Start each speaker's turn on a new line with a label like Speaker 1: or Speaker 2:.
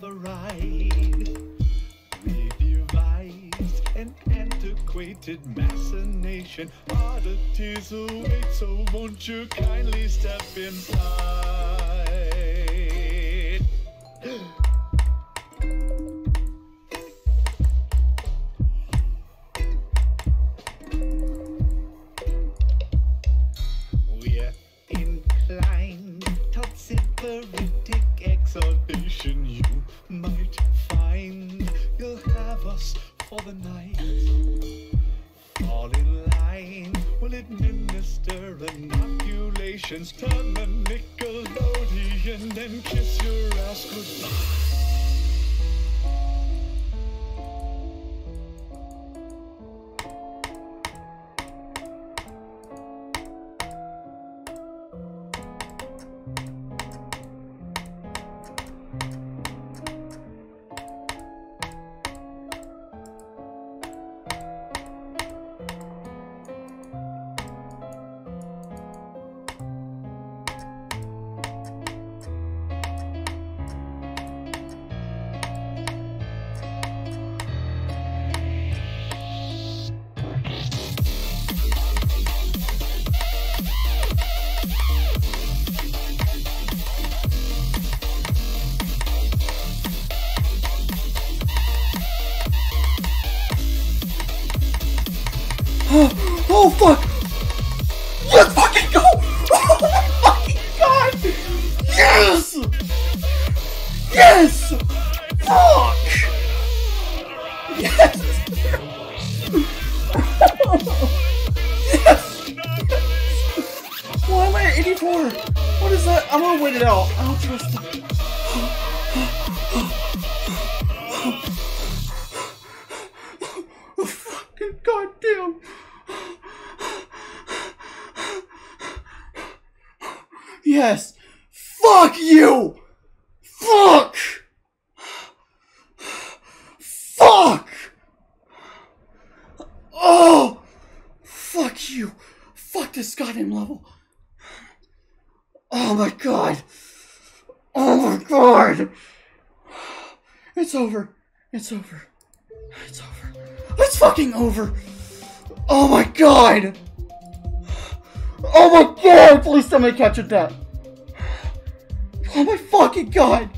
Speaker 1: the ride. We devised an antiquated machination. Oddities await, so won't you kindly step inside? Us for the night. Fall in line, we'll administer inoculations. Turn the Nickelodeon and kiss your ass goodbye.
Speaker 2: Oh fuck! Let's fucking go! Oh my fucking god! Yes! Yes! Fuck! Yes! yes! Why am I at 84? What is that? I'm gonna wait it out. I don't trust it. Fucking goddamn! Yes! Fuck you! Fuck! Fuck! Oh! Fuck you! Fuck this goddamn level! Oh my god! Oh my god! It's over. It's over. It's over. It's fucking over! Oh my god! Oh my god! Please catch a death! Oh my fucking god!